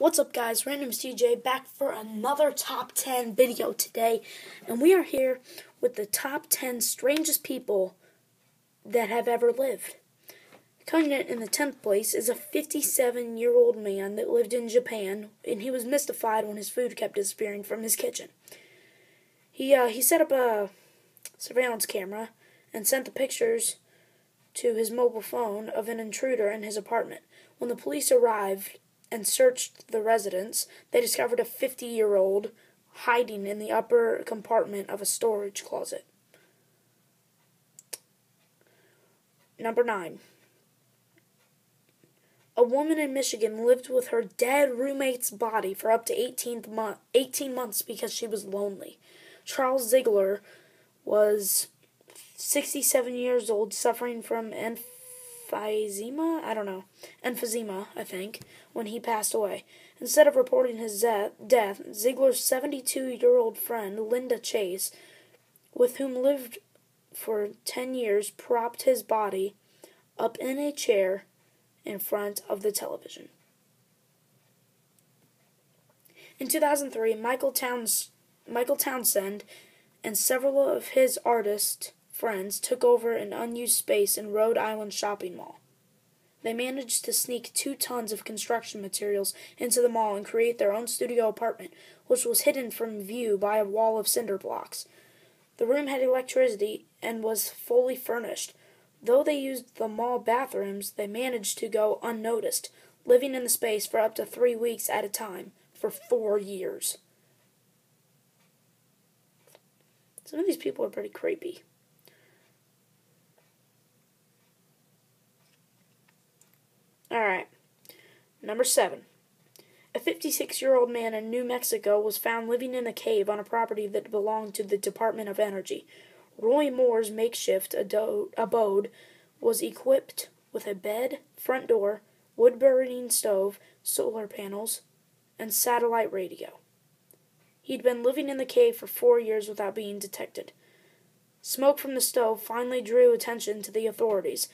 What's up guys, Random CJ back for another top 10 video today and we are here with the top 10 strangest people that have ever lived. Coming in in the 10th place is a 57 year old man that lived in Japan and he was mystified when his food kept disappearing from his kitchen. He, uh, he set up a surveillance camera and sent the pictures to his mobile phone of an intruder in his apartment. When the police arrived, and searched the residence, they discovered a 50 year old hiding in the upper compartment of a storage closet. Number 9. A woman in Michigan lived with her dead roommate's body for up to 18, mo- 18 months because she was lonely. Charles Ziegler was 67 years old, suffering from emphysema? I don't know. Emphysema, I think, when he passed away. Instead of reporting his death, Ziegler's 72 year old friend, Linda Chase, with whom lived for 10 years, propped his body up in a chair in front of the television. In 2003, Michael, Towns- Michael Townsend and several of his artists friends took over an unused space in Rhode Island shopping mall. They managed to sneak two tons of construction materials into the mall and create their own studio apartment, which was hidden from view by a wall of cinder blocks. The room had electricity and was fully furnished. Though they used the mall bathrooms, they managed to go unnoticed, living in the space for up to three weeks at a time for four years. Some of these people are pretty creepy. Alright. Number 7. A 56 year old man in New Mexico was found living in a cave on a property that belonged to the Department of Energy. Roy Moore's makeshift abode was equipped with a bed, front door, wood burning stove, solar panels, and satellite radio. He'd been living in the cave for four years without being detected. Smoke from the stove finally drew attention to the authorities,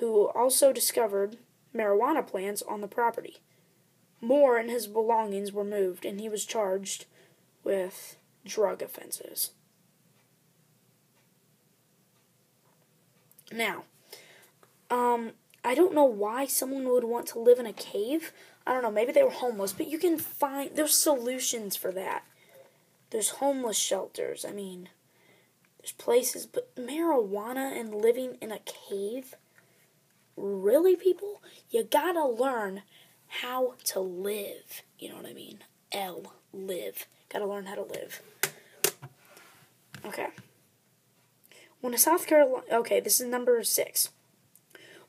who also discovered marijuana plants on the property. Moore and his belongings were moved, and he was charged with drug offenses. Now, um, I don't know why someone would want to live in a cave. I don't know, maybe they were homeless, but you can find there's solutions for that. There's homeless shelters. I mean, there's places, but marijuana and living in a cave? Really, people, you gotta learn how to live. You know what I mean? L, live. Gotta learn how to live. Okay. When a South Carolina, okay, this is number six.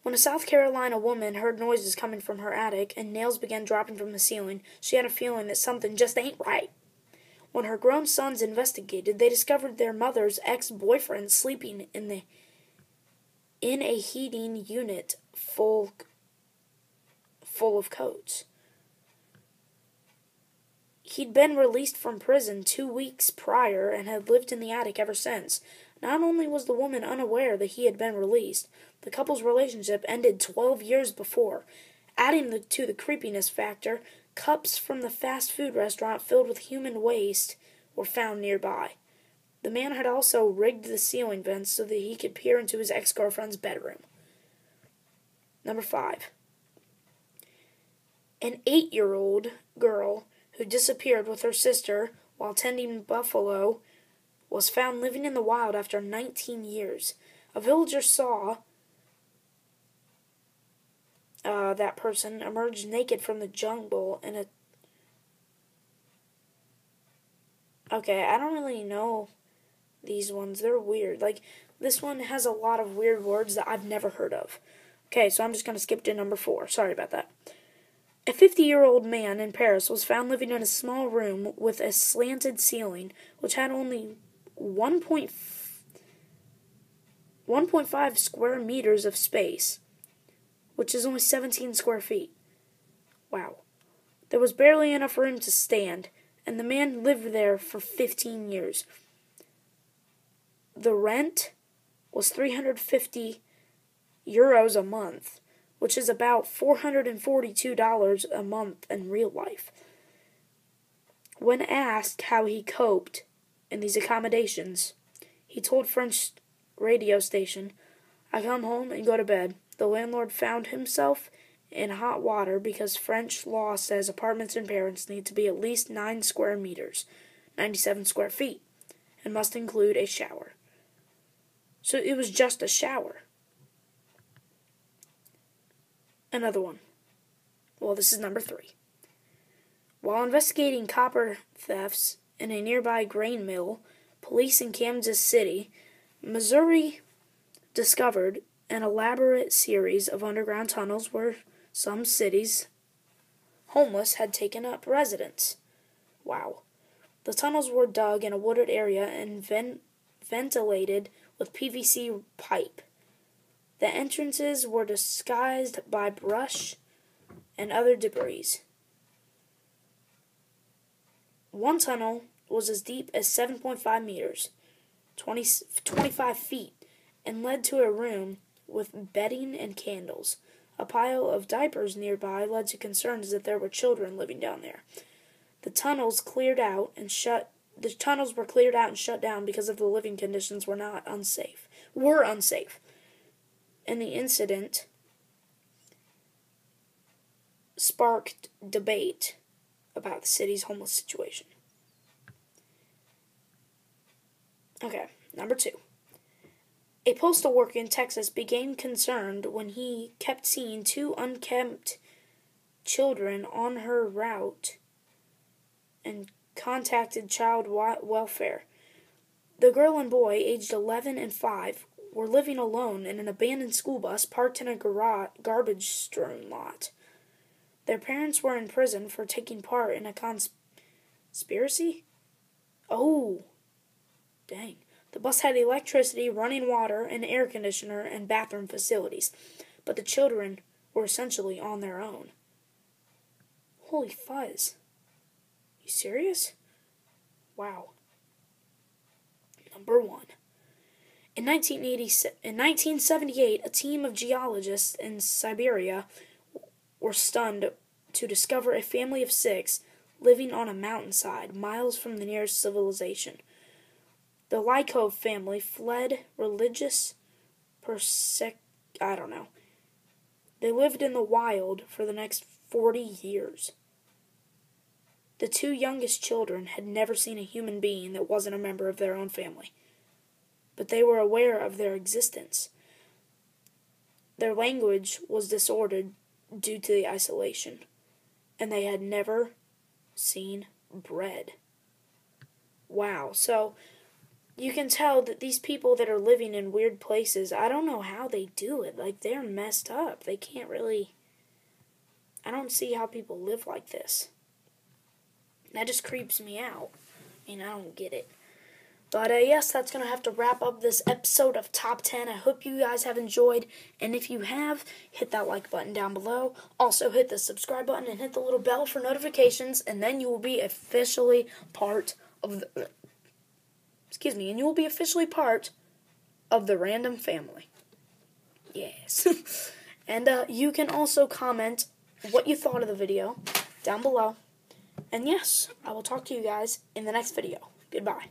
When a South Carolina woman heard noises coming from her attic and nails began dropping from the ceiling, she had a feeling that something just ain't right. When her grown sons investigated, they discovered their mother's ex boyfriend sleeping in the in a heating unit full full of coats. He'd been released from prison two weeks prior and had lived in the attic ever since. Not only was the woman unaware that he had been released, the couple's relationship ended 12 years before. Adding the, to the creepiness factor, cups from the fast food restaurant filled with human waste were found nearby. The man had also rigged the ceiling vents so that he could peer into his ex girlfriend's bedroom. Number five. An eight year old girl who disappeared with her sister while tending buffalo was found living in the wild after 19 years. A villager saw uh, that person emerge naked from the jungle in a. Okay, I don't really know these ones. They're weird. Like, this one has a lot of weird words that I've never heard of. Okay, so I'm just going to skip to number four. Sorry about that. A 50 year old man in Paris was found living in a small room with a slanted ceiling, which had only 1.5 square meters of space, which is only 17 square feet. Wow. There was barely enough room to stand, and the man lived there for 15 years. The rent was 350 euros a month, which is about $442 a month in real life. When asked how he coped in these accommodations, he told French radio station, I come home and go to bed. The landlord found himself in hot water because French law says apartments and parents need to be at least 9 square meters, 97 square feet, and must include a shower. So it was just a shower. Another one. Well, this is number three. While investigating copper thefts in a nearby grain mill, police in Kansas City, Missouri, discovered an elaborate series of underground tunnels where some cities homeless had taken up residence. Wow. The tunnels were dug in a wooded area and ven- ventilated with PVC pipe. The entrances were disguised by brush and other debris. One tunnel was as deep as 7.5 meters, 20, 25 feet, and led to a room with bedding and candles. A pile of diapers nearby led to concerns that there were children living down there. The tunnels cleared out and shut the tunnels were cleared out and shut down because of the living conditions were not unsafe. Were unsafe. And the incident sparked debate about the city's homeless situation. Okay, number two. A postal worker in Texas became concerned when he kept seeing two unkempt children on her route and contacted child welfare. The girl and boy, aged 11 and 5, were living alone in an abandoned school bus parked in a garage, garbage strewn lot. Their parents were in prison for taking part in a conspiracy? Oh, dang. The bus had electricity, running water, an air conditioner, and bathroom facilities, but the children were essentially on their own. Holy fuzz. You serious? Wow. Number one. In, 1980, in 1978, a team of geologists in Siberia were stunned to discover a family of six living on a mountainside miles from the nearest civilization. The Lykov family fled religious persec I don't know. They lived in the wild for the next 40 years. The two youngest children had never seen a human being that wasn't a member of their own family, but they were aware of their existence. Their language was disordered due to the isolation, and they had never seen bread. Wow. So you can tell that these people that are living in weird places, I don't know how they do it. Like, they're messed up. They can't really. I don't see how people live like this. That just creeps me out. I mean, I don't get it. But uh, yes, that's going to have to wrap up this episode of Top 10. I hope you guys have enjoyed. And if you have, hit that like button down below. Also, hit the subscribe button and hit the little bell for notifications. And then you will be officially part of the. Excuse me. And you will be officially part of the random family. Yes. and uh, you can also comment what you thought of the video down below. And yes, I will talk to you guys in the next video. Goodbye.